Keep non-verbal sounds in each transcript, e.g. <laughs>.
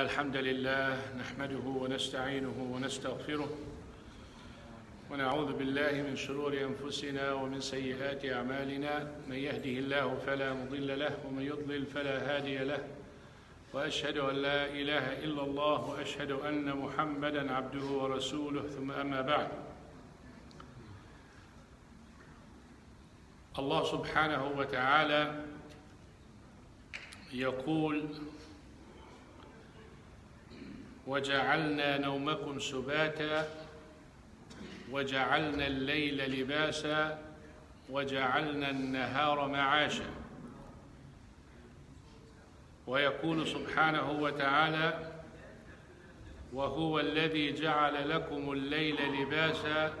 الحمد لله نحمده ونستعينه ونستغفره ونعوذ بالله من شرور أنفسنا ومن سيئات أعمالنا. من يهده الله فلا مضل له ومن يضلل فلا هادي له. وأشهد أن لا إله إلا الله وأشهد أن محمدا عبده ورسوله. ثم أما بعد. الله سبحانه وتعالى يقول وجعلنا نومكم سباتا وجعلنا الليل لباسا وجعلنا النهار معاشا. ويقول سبحانه وتعالى وهو الذي جعل لكم الليل لباسا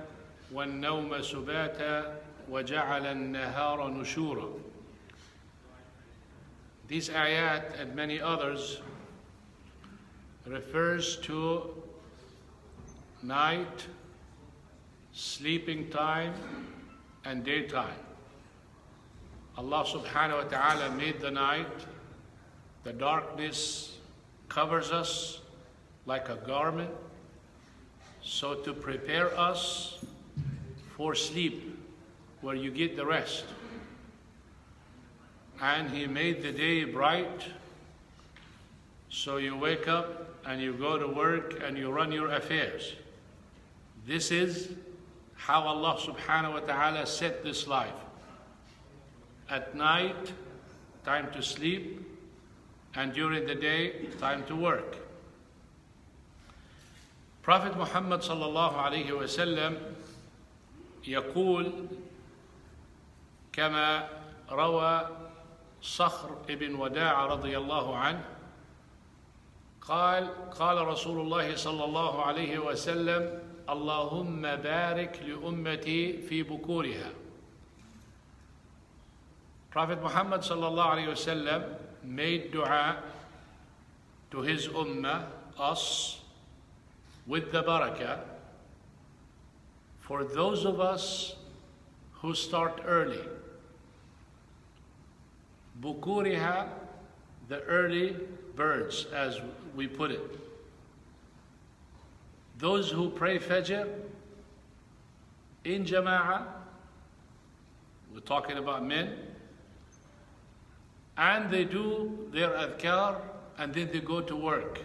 والنوم سباتا وجعل النهار نشورا. These ayat and many others refers to night, sleeping time, and daytime. Allah subhanahu wa ta'ala made the night, the darkness covers us like a garment, so to prepare us for sleep, where you get the rest. And He made the day bright, so you wake up and you go to work and you run your affairs. This is how Allah subhanahu wa ta'ala set this life. At night, time to sleep, and during the day, time to work. Prophet Muhammad sallallahu alayhi wa sallam يقول كما روى صخر ابن وداع رضي الله عنه قال قال رسول الله صلى الله عليه وسلم اللهم بارك لأمتي في بكورها Prophet Muhammad صلى الله عليه وسلم made dua to his ummah, us, with the barakah for those of us who start early. Bukuriha, the early birds, as we put it. Those who pray Fajr in Jama'ah, we're talking about men, and they do their adhkar and then they go to work.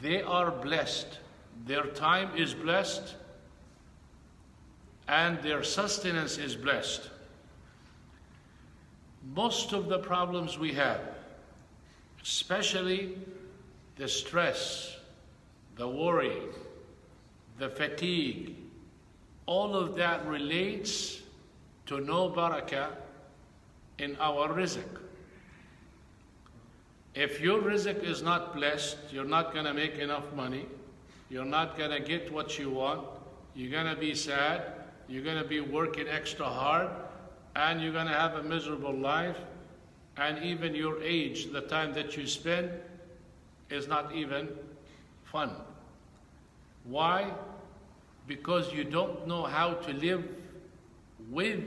They are blessed. Their time is blessed and their sustenance is blessed. Most of the problems we have, especially the stress, the worry, the fatigue, all of that relates to no barakah in our rizq. If your rizq is not blessed, you're not going to make enough money, you're not going to get what you want, you're going to be sad, you're going to be working extra hard, and you're going to have a miserable life, and even your age, the time that you spend, is not even fun. Why? Because you don't know how to live with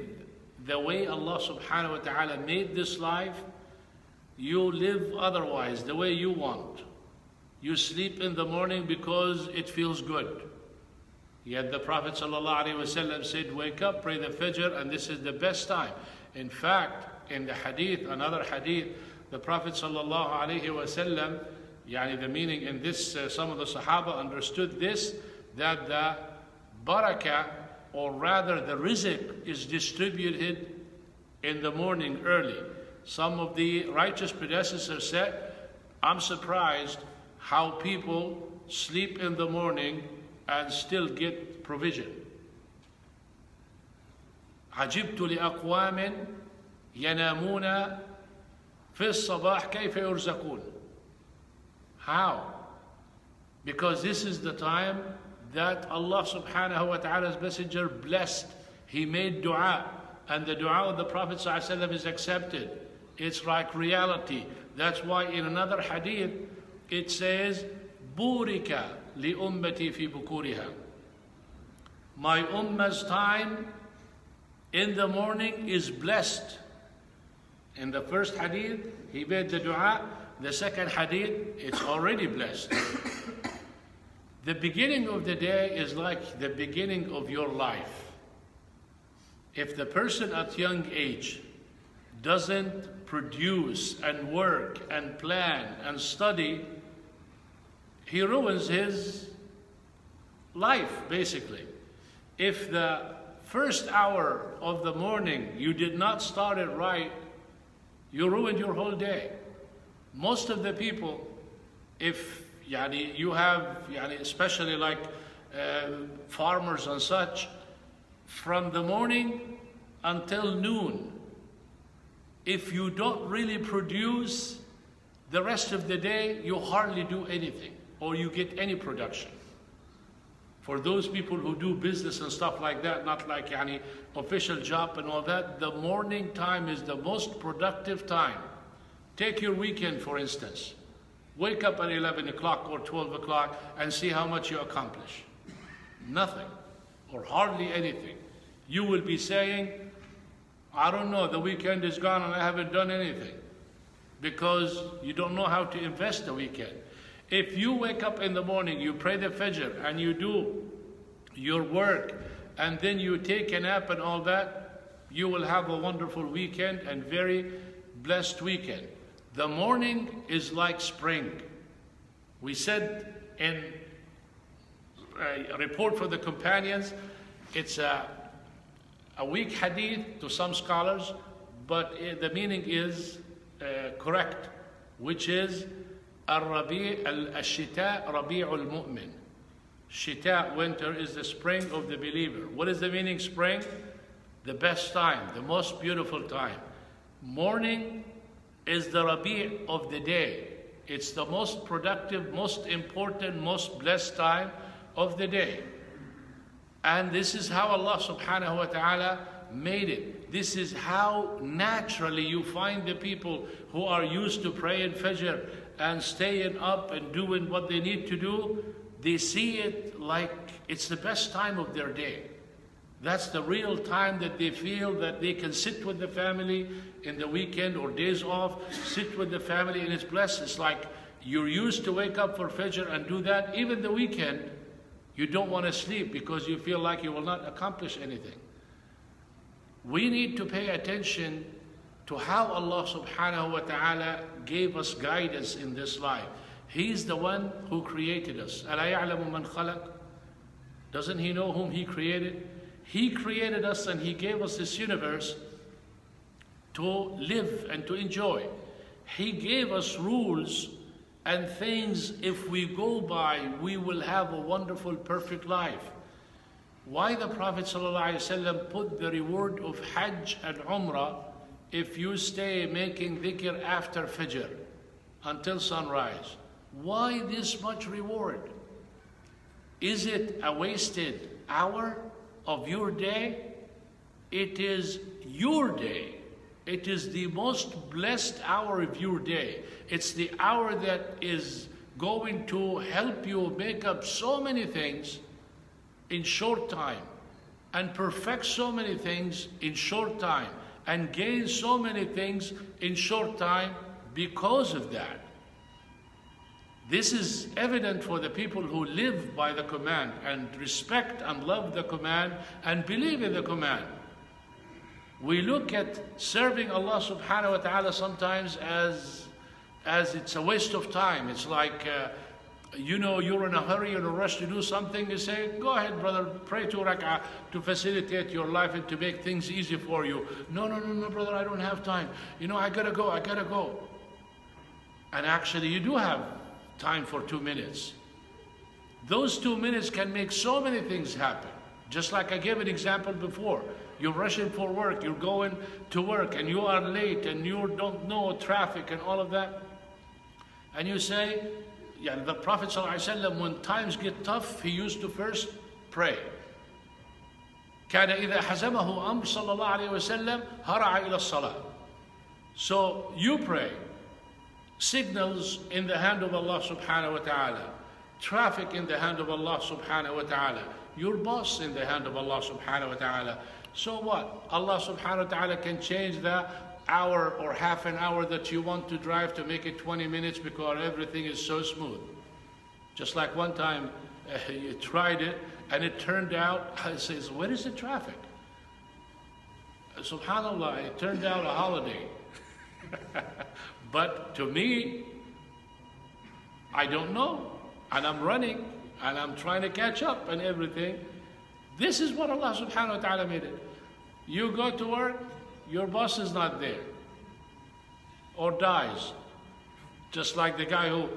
the way Allah subhanahu wa ta'ala made this life. You live otherwise, the way you want. You sleep in the morning because it feels good. Yet the Prophet ﷺ said, Wake up, pray the Fajr, and this is the best time. In fact, in the hadith, another hadith, the Prophet ﷺ, yani the meaning in this, uh, some of the Sahaba understood this, that the barakah, or rather the rizq, is distributed in the morning early. Some of the righteous predecessors said, I'm surprised how people sleep in the morning and still get provision. عجبت لأقوام ينامون في الصباح كيف يرزقون How? Because this is the time that Allah subhanahu wa ta'ala's messenger blessed. He made dua and the dua of the Prophet ﷺ is accepted. It's like reality. That's why in another hadith it says, Burika my ummah's time in the morning is blessed. In the first hadith, he made the dua, the second hadith, it's already blessed. the beginning of the day is like the beginning of your life. If the person at young age doesn't produce and work and plan and study, he ruins his life basically. If the first hour of the morning you did not start it right, you ruined your whole day. Most of the people, if yani, you have, yani, especially like uh, farmers and such, from the morning until noon, if you don't really produce the rest of the day, you hardly do anything or you get any production. For those people who do business and stuff like that, not like any official job and all that, the morning time is the most productive time. Take your weekend, for instance. Wake up at 11 o'clock or 12 o'clock and see how much you accomplish. Nothing, or hardly anything. You will be saying, I don't know, the weekend is gone and I haven't done anything. Because you don't know how to invest the weekend. If you wake up in the morning, you pray the Fajr, and you do your work, and then you take a nap and all that, you will have a wonderful weekend and very blessed weekend. The morning is like spring. We said in a report for the companions, it's a, a weak hadith to some scholars, but the meaning is uh, correct, which is الربيع الشتاء ربيع المؤمن. Shita, winter, is the spring of the believer. What is the meaning spring? The best time, the most beautiful time. Morning is the Rabi' of the day. It's the most productive, most important, most blessed time of the day. And this is how Allah subhanahu wa ta'ala made it. This is how naturally you find the people who are used to praying Fajr and staying up and doing what they need to do. They see it like it's the best time of their day. That's the real time that they feel that they can sit with the family in the weekend or days off, sit with the family and it's blessed. It's like you're used to wake up for Fajr and do that. Even the weekend, you don't want to sleep because you feel like you will not accomplish anything. We need to pay attention to how Allah subhanahu wa ta'ala gave us guidance in this life. He's the one who created us. Doesn't He know whom He created? He created us and He gave us this universe to live and to enjoy. He gave us rules and things, if we go by, we will have a wonderful, perfect life. Why the Prophet ﷺ put the reward of Hajj and Umrah if you stay making dhikr after Fajr until sunrise? Why this much reward? Is it a wasted hour of your day? It is your day. It is the most blessed hour of your day. It's the hour that is going to help you make up so many things in short time and perfect so many things in short time and gain so many things in short time because of that. This is evident for the people who live by the command and respect and love the command and believe in the command. We look at serving Allah subhanahu wa ta'ala sometimes as, as it's a waste of time. It's like, uh, you know, you're in a hurry, in a rush to do something, you say, go ahead, brother, pray two rak'ah to facilitate your life and to make things easy for you. No, no, no, no, brother, I don't have time. You know, I gotta go, I gotta go. And actually, you do have time for two minutes. Those two minutes can make so many things happen. Just like I gave an example before. You're rushing for work, you're going to work, and you are late, and you don't know traffic and all of that. And you say, yeah, the Prophet ﷺ, when times get tough, he used to first pray. كان إذا حزمه أمر صلى الله عليه وسلم هرع إلى الصلاة. So you pray. Signals in the hand of Allah subhanahu wa ta'ala. Traffic in the hand of Allah subhanahu wa ta'ala. Your boss in the hand of Allah subhanahu wa ta'ala. So what? Allah subhanahu wa ta'ala can change the hour or half an hour that you want to drive to make it 20 minutes because everything is so smooth. Just like one time uh, <laughs> you tried it and it turned out, <laughs> I says, where is the traffic? Subhanallah, it turned out a holiday. <laughs> but to me, I don't know. And I'm running and I'm trying to catch up and everything. This is what Allah subhanahu wa ta'ala made it. You go to work, your boss is not there or dies. Just like the guy who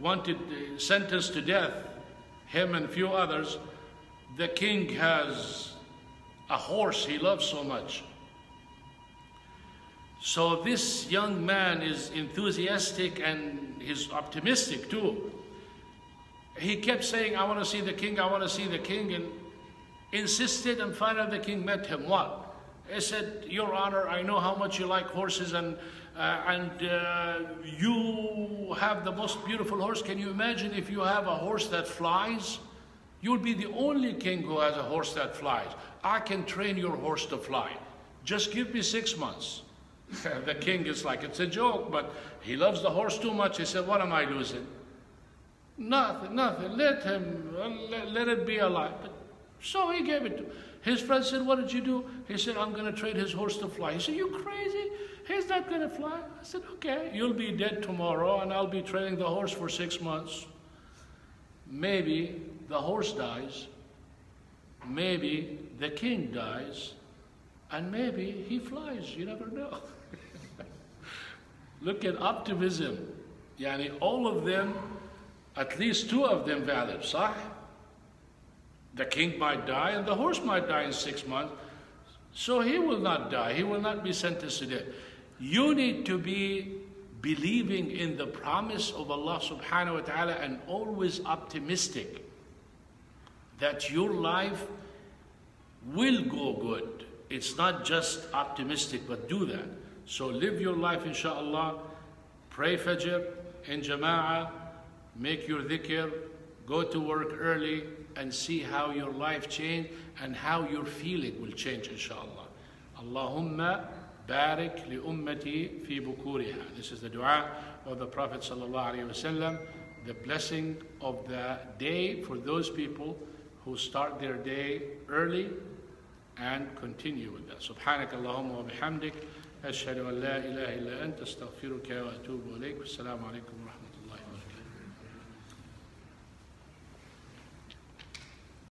wanted uh, sentenced to death, him and few others, the king has a horse he loves so much. So this young man is enthusiastic and he's optimistic too. He kept saying, I want to see the king, I want to see the king, and insisted, and finally the king met him. What? He said, Your Honor, I know how much you like horses, and, uh, and uh, you have the most beautiful horse. Can you imagine if you have a horse that flies? You'll be the only king who has a horse that flies. I can train your horse to fly. Just give me six months. <laughs> the king is like, it's a joke, but he loves the horse too much. He said, What am I losing? Nothing, nothing. Let him, let, let it be alive. But, so he gave it to him. His friend said, What did you do? He said, I'm going to trade his horse to fly. He said, You crazy? He's not going to fly. I said, Okay, you'll be dead tomorrow, and I'll be training the horse for six months. Maybe the horse dies. Maybe the king dies. And maybe he flies. You never know. <laughs> Look at optimism. Yani all of them, at least two of them valid, صح? The king might die and the horse might die in six months. So he will not die. He will not be sentenced to death. You need to be believing in the promise of Allah subhanahu wa ta'ala and always optimistic that your life will go good. It's not just optimistic, but do that. So live your life, inshallah. Pray Fajr in Jama'ah. Make your dhikr. Go to work early and see how your life change and how your feeling will change, inshallah. Allahumma barik li ummati fi bukuriha. This is the dua of the Prophet sallallahu alaihi wasallam. The blessing of the day for those people who start their day early and continue with that. سبحانك اللهم وبحمدك أشهد أن لا إله إلا أنت أستغفرك وأتوب إليك والسلام عليكم ورحمة الله